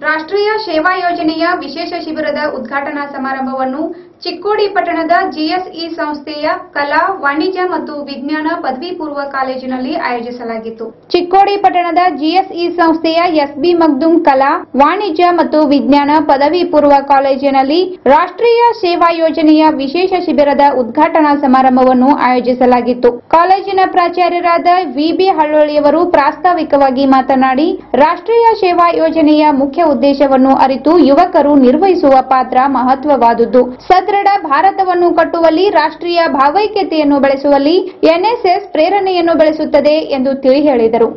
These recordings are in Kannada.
ರಾಷ್ಟ್ರೀಯ ಸೇವಾ ಯೋಜನೆಯ ವಿಶೇಷ ಶಿಬಿರದ ಉದ್ಘಾಟನಾ ಸಮಾರಂಭವನ್ನು ಚಿಕ್ಕೋಡಿ ಪಟ್ಟಣದ ಜಿಎಸ್ಇ ಸಂಸ್ಥೆಯ ಕಲಾ, ವಾಣಿಜ್ಯ ಮತ್ತು ವಿಜ್ಞಾನ ಪದವಿ ಪೂರ್ವ ಕಾಲೇಜಿನಲ್ಲಿ ಆಯೋಜಿಸಲಾಗಿತ್ತು. ಚಿಕ್ಕೋಡಿ ಪಟ್ಟಣದ ಜಿಎಸ್ಇ ಸಂಸ್ಥೆಯ ಎಸ್ಬಿ ಮಗ್ದುಂ ಕಲಾ, ವಾಣಿಜ್ಯ ಮತ್ತು ವಿಜ್ಞಾನ ಪದವಿ ಪೂರ್ವ ಕಾಲೇಜಿನಲ್ಲಿ ರಾಷ್ಟ್ರೀಯ ಸೇವಾ ಯೋಜನೆಯ ವಿಶೇಷ ಶಿಬಿರದ ಉದ್ಘಾಟನಾ ಸಮಾರಂಭವನ್ನು ಆಯೋಜಿಸಲಾಗಿತ್ತು. ಕಾಲೇಜಿನ ಪ್ರಾಚಾರ್ಯರಾದ ವಿಬಿ ಹಳ್ಳೊಳ್ಳಿಯವರು ಪ್ರಾಸ್ತಾವಿಕವಾಗಿ ಮಾತನಾಡಿ, ರಾಷ್ಟ್ರೀಯ ಸೇವಾ ಯೋಜನೆಯ ಮುಖ್ಯ ಉದ್ದೇಶವನ್ನು ಅರಿತು ಯುವಕರು ನಿರ್ವಹಿಸುವ ಪಾತ್ರ ಮಹತ್ವವಾದುದು ಸದೃಢ ಭಾರತವನ್ನು ಕಟ್ಟುವಲ್ಲಿ ರಾಷ್ಟ್ರೀಯ ಭಾವೈಕ್ಯತೆಯನ್ನು ಬೆಳೆಸುವಲ್ಲಿ ಎನ್ಎಸ್ಎಸ್ ಪ್ರೇರಣೆಯನ್ನು ಬೆಳೆಸುತ್ತದೆ ಎಂದು ತಿಳಿ ಹೇಳಿದರು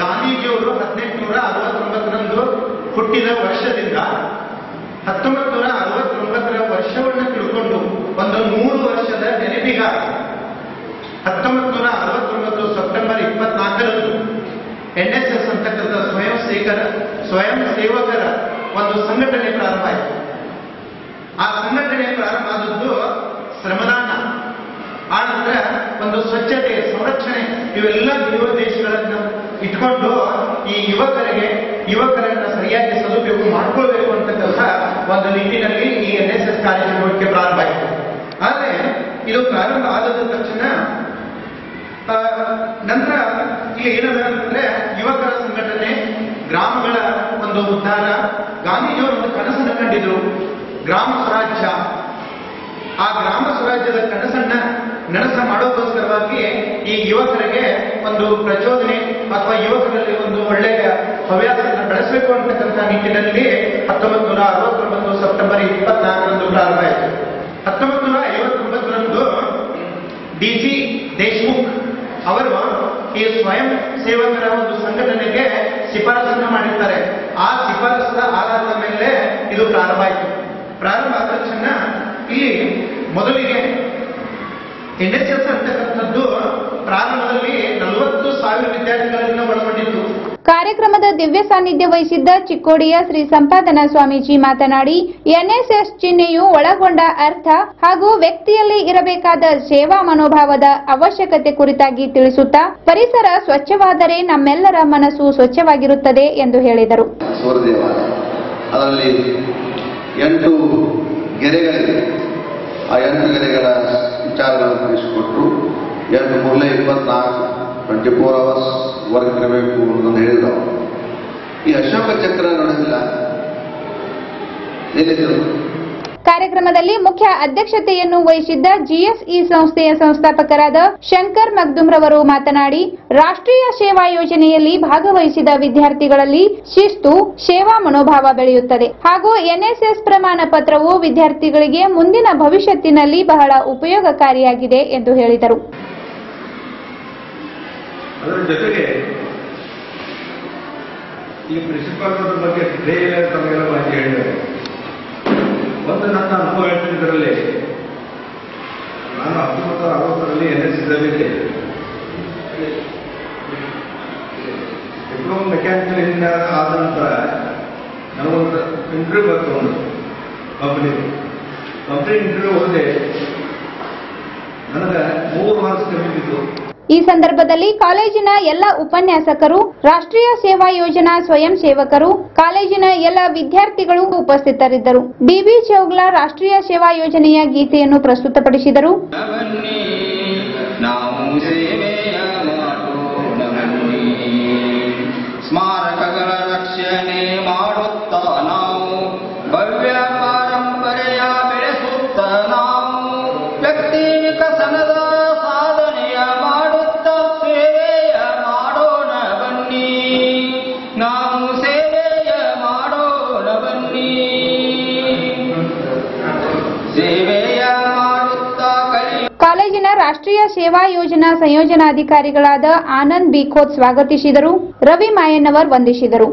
ಗಾಂಧೀಜಿಯವರು ಹುಟ್ಟಿದ ವರ್ಷದಿಂದ ಹತ್ತೊಂಬತ್ತು ನೂರ ಅರವತ್ತೊಂಬತ್ತರ ವರ್ಷವನ್ನು ತಿಳ್ಕೊಂಡು ಒಂದು ಮೂರು ವರ್ಷದ ನೆನಪಿಗಾಗಿ ಹತ್ತೊಂಬತ್ತು ನೂರ ಅರವತ್ತೊಂಬತ್ತು ಸೆಪ್ಟೆಂಬರ್ ಇಪ್ಪತ್ನಾಲ್ಕರಂದು ಎನ್ ಎಸ್ ಎಸ್ ಅಂತಕ್ಕಂಥ ಸ್ವಯಂ ಸೇವಕರ ಸ್ವಯಂ ಸೇವಕರ ಒಂದು ಸಂಘಟನೆ ಪ್ರಾರಂಭ ಆಯಿತು. ಆ ಸಂಘಟನೆ ಪ್ರಾರಂಭ ಆದದ್ದು ಶ್ರಮದಾನ. ಆ ನಂತರ ಒಂದು ಸ್ವಚ್ಛತೆ, ಸಂರಕ್ಷಣೆ ಇವೆಲ್ಲ ದೇಶಗಳನ್ನು ಇಟ್ಕೊಂಡು ಈ ಯುವಕರಿಗೆ, ಯುವಕರನ್ನ ಸರಿಯಾಗಿ ಸದುಪಯೋಗ ಮಾಡ್ಕೊಳ್ಬೇಕು ಕೆಲಸ ಒಂದು ನಿಟ್ಟಿನಲ್ಲಿ ಈ ಎನ್ ಎಸ್ ಎಸ್ ಕಾರ್ಯಕ್ರಮಕ್ಕೆ ಪ್ರಾರಂಭ ಆಯಿತು. ಆದರೆ ಇದು ಪ್ರಾರಂಭ ಆದ ತಕ್ಷಣ ನಂತರ ಇಲ್ಲಿ ಏನಂದ್ರೆ ಯುವಕರ ಸಂಘಟನೆ ಗಾಂಧೀಜಿಯವರು ಒಂದು ಕನಸನ್ನು ಕಂಡಿದ್ರು. ಗ್ರಾಮ ಸ್ವರಾಜ್ಯ. ಆ ಗ್ರಾಮ ಸ್ವರಾಜ್ಯದ ಕನಸನ್ನ ನನಸ ಮಾಡೋದಕ್ಕೋಸ್ಕರವಾಗಿ ಈ ಯುವಕರಿಗೆ ಒಂದು ಪ್ರಚೋದನೆ ಅಥವಾ ಯುವಕರಲ್ಲಿ ಒಂದು ಒಳ್ಳೆಯ ಹವ್ಯಾಸವನ್ನು ಬೆಳೆಸಬೇಕು ಅಂತಕ್ಕಂಥ ನಿಟ್ಟಿನಲ್ಲಿ ಹತ್ತೊಂಬತ್ತು ನೂರ ಅರವತ್ತೊಂಬತ್ತು ಸೆಪ್ಟೆಂಬರ್ ಇಪ್ಪತ್ನಾಲ್ಕರಂದು ಪ್ರಾರಂಭ ಆಯಿತು. ಹತ್ತೊಂಬತ್ತು ನೂರ ಐವತ್ತೊಂಬತ್ತರಂದು ಡಿ ಸಿ ದೇಶ್ಮುಖ್ ಅವರು ಈ ಸ್ವಯಂ ಸೇವಕರ ಒಂದು ಸಂಘಟನೆಗೆ ಶಿಫಾರಸನ್ನ ಮಾಡಿರ್ತಾರೆ. ಆ ಶಿಫಾರಸದ ಆಧಾರದ ಮೇಲೆ ಇದು ಪ್ರಾರಂಭ ಆಯಿತು. ಪ್ರಾರಂಭ ಆದ ತಕ್ಷಣ ಇಲ್ಲಿ ಮೊದಲಿಗೆ ಎನ್ ಎಸ್ ಅಂತಕ್ಕಂಥದ್ದು ಪ್ರಾರಂಭದಲ್ಲಿ ನಲವತ್ತು ಸಾವಿರ ವಿದ್ಯಾರ್ಥಿಗಳನ್ನು ಕಾರ್ಯಕ್ರಮದ ದಿವ್ಯ ಸಾನ್ನಿಧ್ಯ ವಹಿಸಿದ್ದ ಚಿಕ್ಕೋಡಿಯ ಶ್ರೀ ಸಂಪಾದನಾ ಸ್ವಾಮೀಜಿ ಮಾತನಾಡಿ, ಎನ್ಎಸ್ಎಸ್ ಚಿಹ್ನೆಯು ಒಳಗೊಂಡ ಅರ್ಥ ಹಾಗೂ ವ್ಯಕ್ತಿಯಲ್ಲಿ ಇರಬೇಕಾದ ಸೇವಾ ಮನೋಭಾವದ ಅವಶ್ಯಕತೆ ಕುರಿತಾಗಿ ತಿಳಿಸುತ್ತಾ, ಪರಿಸರ ಸ್ವಚ್ಛವಾದರೆ ನಮ್ಮೆಲ್ಲರ ಮನಸ್ಸು ಸ್ವಚ್ಛವಾಗಿರುತ್ತದೆ ಎಂದು ಹೇಳಿದರು. ಅದರಲ್ಲಿ ಮೂರಲೇ ಇಪ್ಪತ್ನಾಲ್ಕು ಟ್ವೆಂಟಿ ಫೋರ್ ಅವರ್ಸ್ ಇರಬೇಕು ಅಂತ ಹೇಳಿದ್ರು ಈ ಅಶೋಕ ಚಕ್ರ ನೋಡಿಲ್ಲ ಕಾರ್ಯಕ್ರಮದಲ್ಲಿ ಮುಖ್ಯ ಅಧ್ಯಕ್ಷತೆಯನ್ನು ವಹಿಸಿದ್ದ ಜಿಎಸ್ಇ ಸಂಸ್ಥೆಯ ಸಂಸ್ಥಾಪಕರಾದ ಶಂಕರ್ ಮಗ್ದುಮ್ ರವರು ಮಾತನಾಡಿ ರಾಷ್ಟ್ರೀಯ ಸೇವಾ ಯೋಜನೆಯಲ್ಲಿ ಭಾಗವಹಿಸಿದ ವಿದ್ಯಾರ್ಥಿಗಳಲ್ಲಿ ಶಿಸ್ತು ಸೇವಾ ಮನೋಭಾವ ಬೆಳೆಯುತ್ತದೆ. ಹಾಗೂ ಎನ್ಎಸ್ಎಸ್ ಪ್ರಮಾಣ ಪತ್ರವು ವಿದ್ಯಾರ್ಥಿಗಳಿಗೆ ಮುಂದಿನ ಭವಿಷ್ಯತ್ತಿನಲ್ಲಿ ಬಹಳ ಉಪಯೋಗಕಾರಿಯಾಗಿದೆ ಎಂದು ಹೇಳಿದರು. ಅದರ ಜೊತೆಗೆ ಈ ಪ್ರಿನ್ಸಿಪಾಲ್ ಬಗ್ಗೆ ಬೇರೆ ತಮಗೆಲ್ಲ ಮಾಹಿತಿ ಹೇಳಿದರು. ಒಂದು ನನ್ನ ಅನುಭವ ಹೇಳ್ತಿದ್ದರಲ್ಲಿ ನಾನು ಹತ್ತೊಂಬತ್ತು ಅರವತ್ತರಲ್ಲಿ ಎನ್ ಎಸ್ ಇದ್ದೆ ಡಿಪ್ಲೊಮಾ ಮೆಕ್ಯಾನಿಕಲ್ ಇಂಜಿನಿಯರ್ ಆದ ನಂತರ ನನಗೊಂದು ಇಂಟರ್ವ್ಯೂ ಬರ್ತು ಒಂದು ಕಂಪ್ನಿ ಕಂಪ್ನಿ ಇಂಟರ್ವ್ಯೂ ಹೋದೆ. ನನಗೆ ಮೂರು ಮಾರ್ಕ್ಸ್ ಕಮ್ಮಿ ಬಿದ್ದು ಈ ಸಂದರ್ಭದಲ್ಲಿ ಕಾಲೇಜಿನ ಎಲ್ಲ ಉಪನ್ಯಾಸಕರು, ರಾಷ್ಟ್ರೀಯ ಸೇವಾ ಯೋಜನಾ ಸ್ವಯಂ ಸೇವಕರು, ಕಾಲೇಜಿನ ಎಲ್ಲ ವಿದ್ಯಾರ್ಥಿಗಳು ಉಪಸ್ಥಿತರಿದ್ದರು. ಡಿಬಿ ಚೌಗ್ಲಾ ರಾಷ್ಟ್ರೀಯ ಸೇವಾ ಯೋಜನೆಯ ಗೀತೆಯನ್ನು ಪ್ರಸ್ತುತಪಡಿಸಿದರು. ರಾಷ್ಟ್ರೀಯ ಸೇವಾ ಯೋಜನಾ ಸಂಯೋಜನಾಧಿಕಾರಿಗಳಾದ ಆನಂದ್ ಬಿಖೋತ್ ಸ್ವಾಗತಿಸಿದರು. ರವಿ ಮಾಯಣ್ಣವರ್ ವಂದಿಸಿದರು.